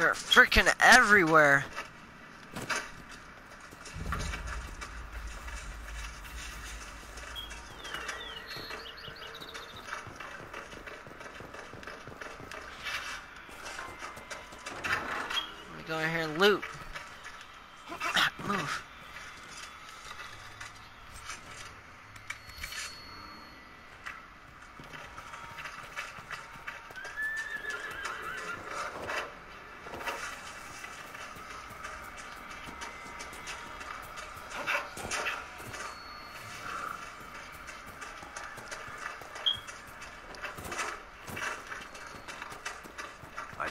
They're freaking everywhere. Let me go in here and loot. Move.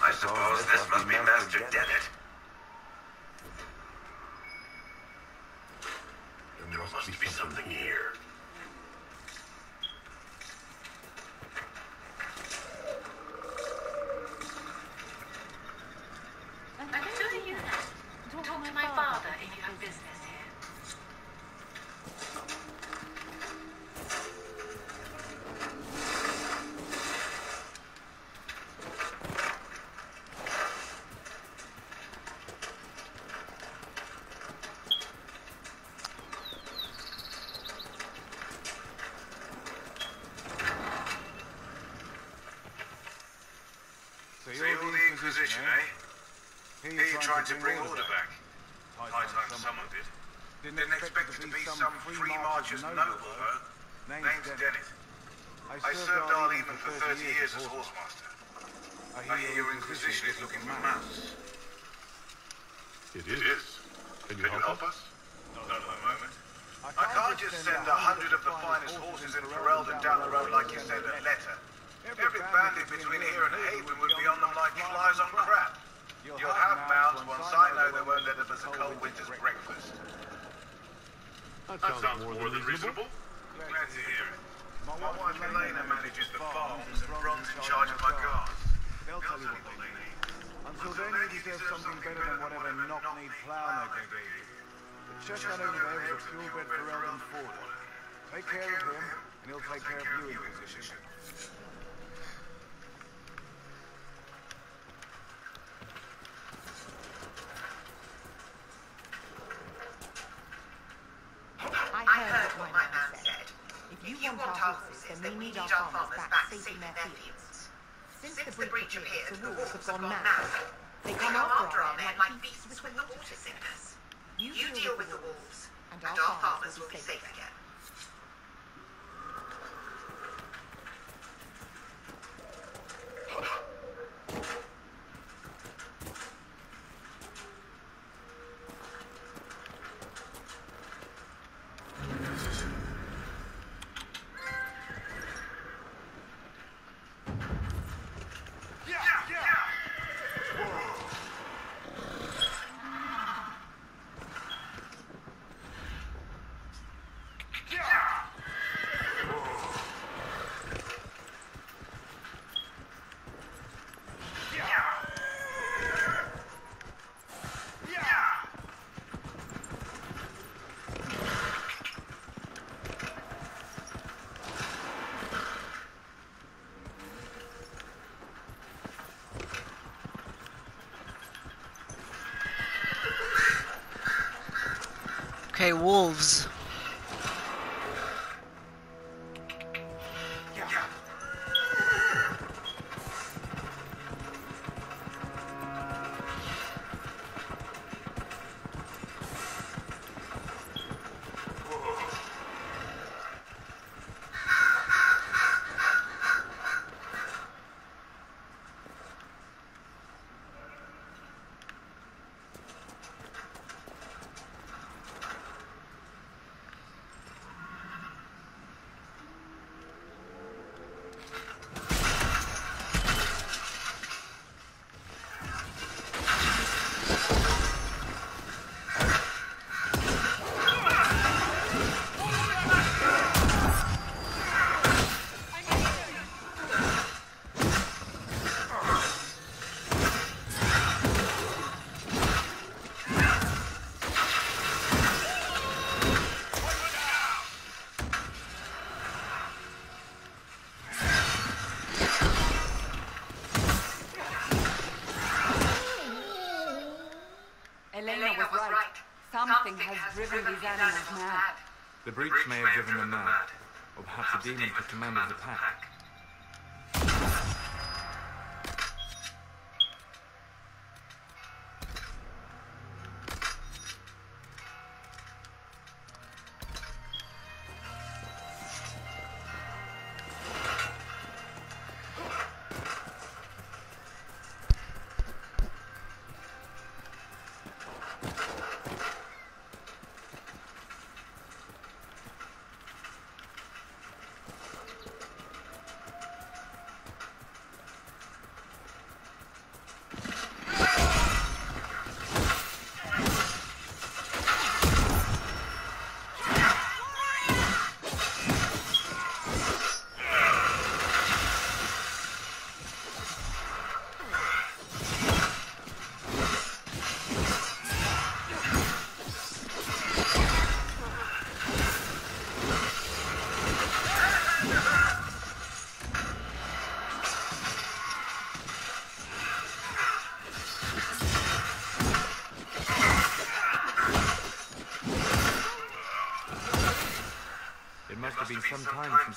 I suppose this must be Master Dennet. There must be something here. I can do you that. Talk to my father if you have business here. So you're the Inquisition, eh? Here you're trying to bring order back. High time someone did. Didn't expect it to be some free marches noble, though. Name's Dennet. I served Arl Eamon for 30 years as horsemaster. I hear your Inquisition is looking for maps. It is. Can you help us? Not at the moment. I can't just send a hundred of the finest horses in Ferelden down the road like you send a letter. Every bandit between here and Haven would be on them like flies on crap. You'll have mounts once I know they won't let up as a cold winter's breakfast. That sounds more than reasonable. Glad to hear it. My wife Elena manages the farms and Ron's in charge of my guards. They'll tell you what they need. Until then, you deserve something better than whatever knock-kneed plow they gave you. The chestnut over there is a purebred Ferelden Forder. Take care of him, and he'll take care of you, Inquisition. I heard what my man said. If you want our we need our farmers back safe in their fields. Since the breach appeared, the wolves have gone mad. They come after our men like beasts with the water sickness. You deal with the wolves, and our farmers will be safe again. Okay, wolves. Something has driven these animals mad. The breach may have driven them mad. Or perhaps a demon took command of the pack.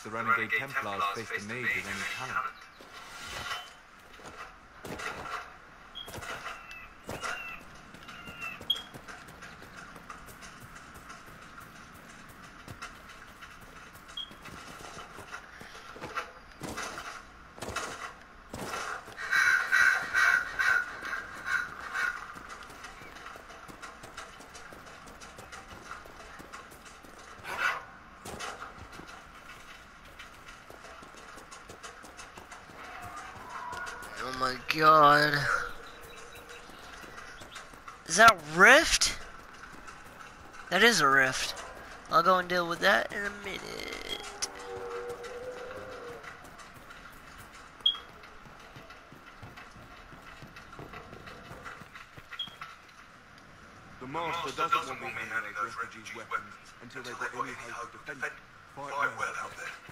The Renegade Templars faced a mage with any talent. Oh my god. Is that rift? That is a rift. I'll go and deal with that in a minute. The Master doesn't want me handling those refugees' weapons until they've got any hope of defending. Fight well out there.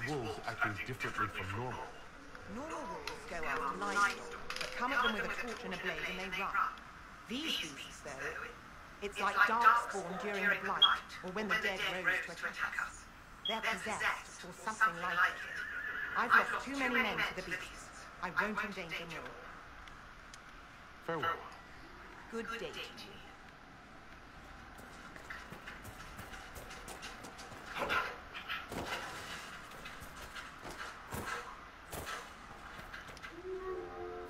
These wolves acting differently from normal? Normal wolves go after livestock, but come at them with a torch and a blade and they run. These beasts, though, it's like darkspawn during the blight, or when the dead rose to attack us. They're possessed, or something like it. I've lost too many men to the beasts. I won't endanger more. Farewell. Good day to you.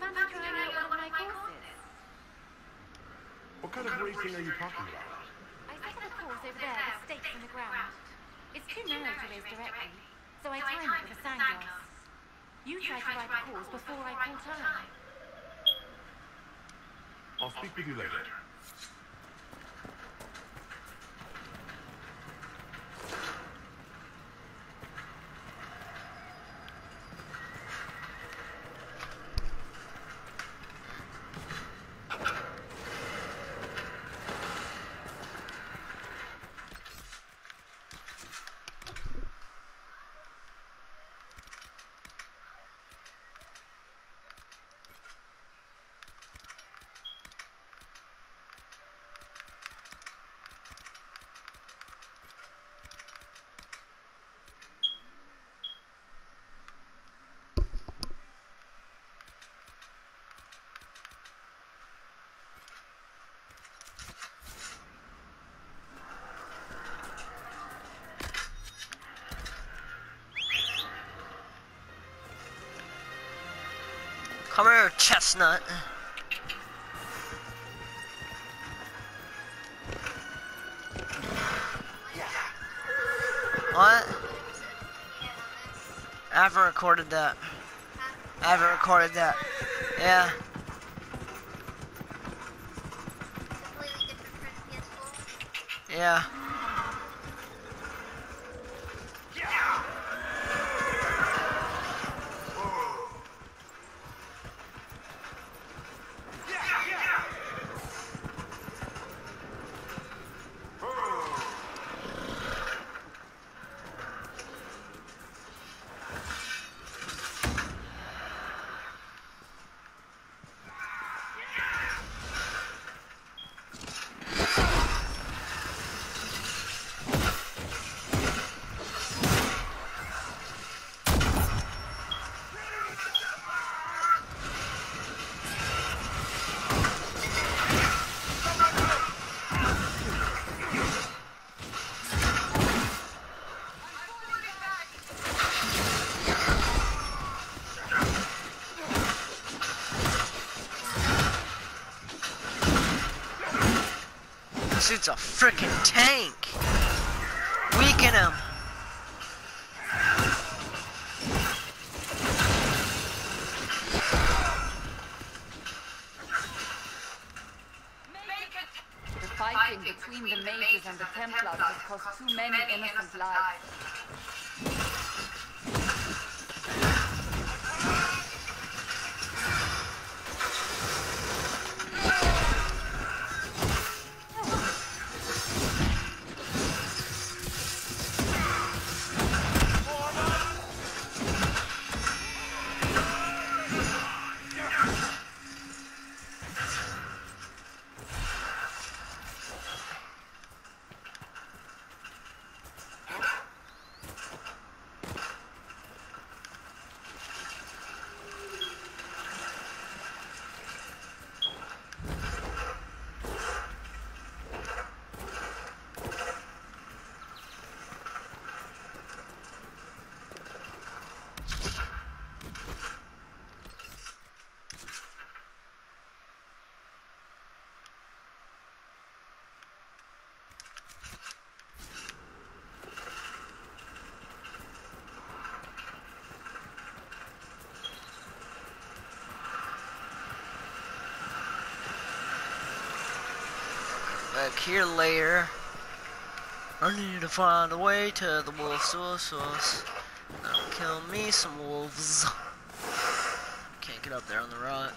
Fancy trying out one of my courses? What kind of racing are you talking about? I set a course over there with stakes in the ground. It's too narrow to race directly, so I time it with a sandglass. You try to ride the course before I call time. I'll speak with you later. Come chestnut. What? I haven't recorded that. I haven't recorded that. Yeah. Yeah. Dude's a freaking tank. Weaken um, him. The fighting between the mages and the Templars has cost too many innocent lives. Back here later. I need to find a way to the wolf source. kill me some wolves. Can't get up there on the rock.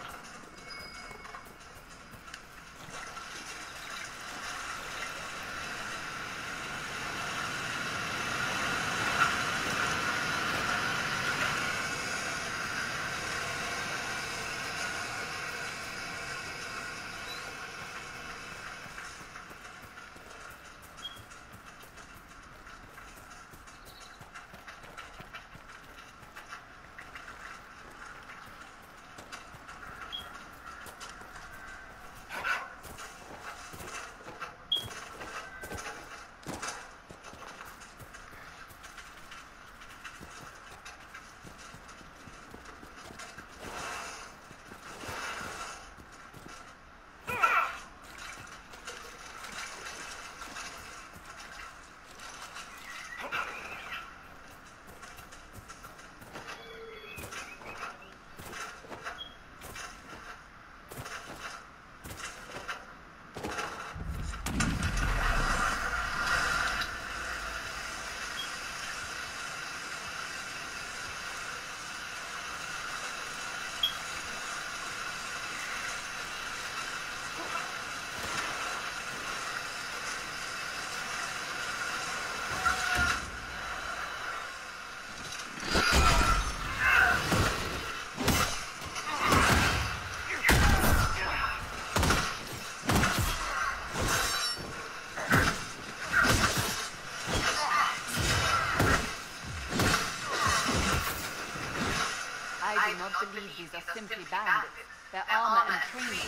I do not believe these are simply bandits. Their armor and training